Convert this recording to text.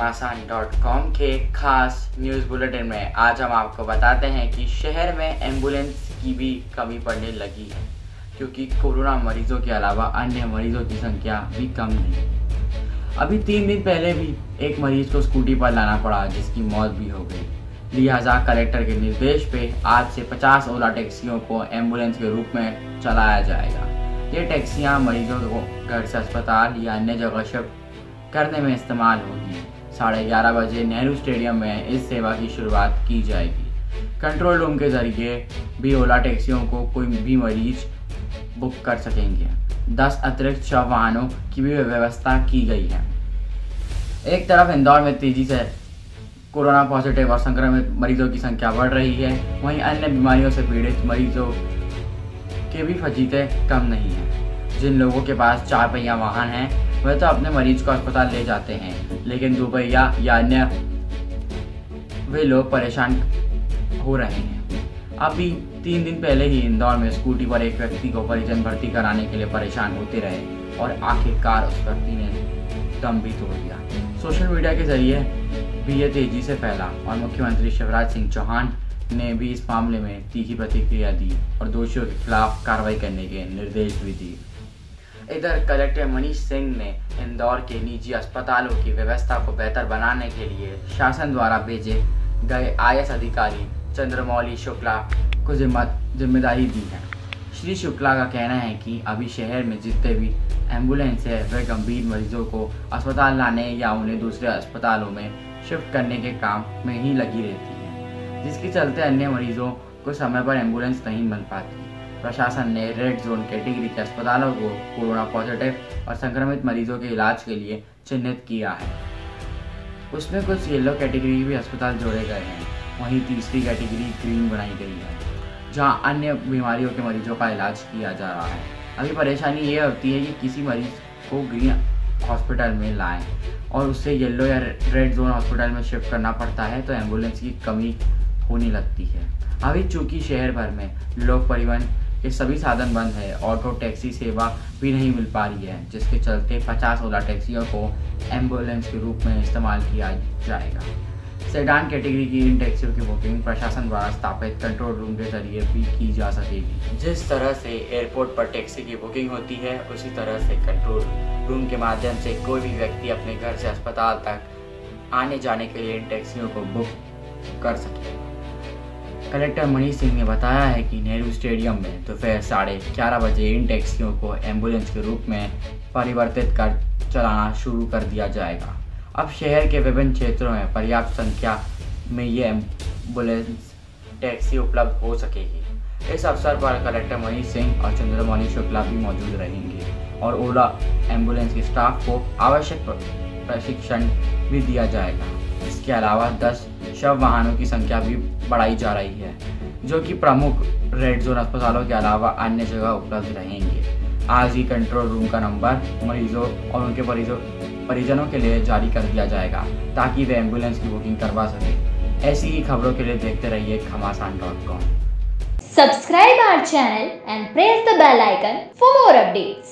घमासान के खास न्यूज़ बुलेटिन में। आज हम आपको बताते हैं कि शहर में एंबुलेंस की भी कमी पड़ने लगी है, क्योंकि कोरोना मरीजों के अलावा अन्य मरीजों की संख्या भी कम नहीं। अभी तीन दिन पहले भी एक मरीज़ को स्कूटी पर लाना पड़ा, जिसकी मौत भी हो गई। लिहाजा कलेक्टर के निर्देश पे आज से 50 ओला टैक्सियों को एंबुलेंस के रूप में चलाया जाएगा। ये टैक्सियाँ मरीजों को घर से अस्पताल या अन्य जगह शिफ्ट करने में इस्तेमाल होगी साढ़े ग्यारह बजे नेहरू स्टेडियम में इस सेवा की शुरुआत की जाएगी। कंट्रोल रूम के ज़रिए भी ओला टैक्सियों को कोई भी मरीज़ बुक कर सकेंगे। दस अतिरिक्त शव वाहनों की भी व्यवस्था की गई है। एक तरफ़ इंदौर में तेज़ी से कोरोना पॉजिटिव और संक्रमित मरीजों की संख्या बढ़ रही है, वहीं अन्य बीमारियों से पीड़ित मरीजों के भी फजीते कम नहीं हैं। जिन लोगों के पास चार पहिया वाहन हैं वह तो अपने मरीज़ को अस्पताल ले जाते हैं। लेकिन दुबैया या अन्य वे लोग परेशान हो रहे हैं। अभी तीन दिन पहले ही इंदौर में स्कूटी पर एक व्यक्ति को परिजन भर्ती कराने के लिए परेशान होते रहे और आखिरकार उस व्यक्ति ने दम भी तोड़ दिया। सोशल मीडिया के ज़रिए भी ये तेज़ी से फैला और मुख्यमंत्री शिवराज सिंह चौहान ने भी इस मामले में तीखी प्रतिक्रिया दी और दोषियों के खिलाफ कार्रवाई करने के निर्देश भी दिए। इधर कलेक्टर मनीष सिंह ने इंदौर के निजी अस्पतालों की व्यवस्था को बेहतर बनाने के लिए शासन द्वारा भेजे गए आई अधिकारी चंद्रमौली शुक्ला को ज़िम्मेदारी दी है। श्री शुक्ला का कहना है कि अभी शहर में जितने भी एंबुलेंस है वह गंभीर मरीजों को अस्पताल लाने या उन्हें दूसरे अस्पतालों में शिफ्ट करने के काम में ही लगी रहती है, जिसके चलते अन्य मरीजों को समय पर एंबुलेंस नहीं मिल पाती। प्रशासन ने रेड जोन कैटेगरी के अस्पतालों को कोरोना पॉजिटिव और संक्रमित मरीजों के इलाज के लिए चिन्हित किया है। उसमें कुछ येलो कैटेगरी भी अस्पताल जोड़े गए हैं। वहीं तीसरी कैटेगरी ग्रीन बनाई गई है, जहाँ अन्य बीमारियों के मरीजों का इलाज किया जा रहा है। अभी परेशानी ये होती है कि किसी मरीज़ को ग्रीन हॉस्पिटल में लाएँ और उससे येलो या रेड जोन हॉस्पिटल में शिफ्ट करना पड़ता है तो एंबुलेंस की कमी होने लगती है। अभी चूँकि शहर भर में लोक परिवहन ये सभी साधन बंद है। ऑटो, टैक्सी सेवा भी नहीं मिल पा रही है, जिसके चलते 50 ओला टैक्सियों को एंबुलेंस के रूप में इस्तेमाल किया जाएगा। सेडान कैटेगरी की इन टैक्सियों की बुकिंग प्रशासन द्वारा स्थापित कंट्रोल रूम के ज़रिए भी की जा सकेगी। जिस तरह से एयरपोर्ट पर टैक्सी की बुकिंग होती है, उसी तरह से कंट्रोल रूम के माध्यम से कोई भी व्यक्ति अपने घर से अस्पताल तक आने जाने के लिए इन टैक्सियों को बुक कर सकेगा कलेक्टर मनीष सिंह ने बताया है कि नेहरू स्टेडियम में दोपहर साढ़े ग्यारह बजे इन टैक्सियों को एंबुलेंस के रूप में परिवर्तित कर चलाना शुरू कर दिया जाएगा। अब शहर के विभिन्न क्षेत्रों में पर्याप्त संख्या में ये एंबुलेंस टैक्सी उपलब्ध हो सकेगी। इस अवसर पर कलेक्टर मनीष सिंह और चंद्रमणि शुक्ला भी मौजूद रहेंगे और ओला एंबुलेंस के स्टाफ को आवश्यक प्रशिक्षण भी दिया जाएगा। इसके अलावा 10 शव वाहनों की संख्या भी बढ़ाई जा रही है, जो कि प्रमुख रेड जोन अस्पतालों के अलावा अन्य जगह उपलब्ध रहेंगे। आज ही कंट्रोल रूम का नंबर मरीजों और उनके परिजों, परिजनों के लिए जारी कर दिया जाएगा, ताकि वे एंबुलेंस की बुकिंग करवा सकें। ऐसी ही खबरों के लिए देखते रहिए Khamasan dot com Subscribe our channel and press the bell icon for more updates.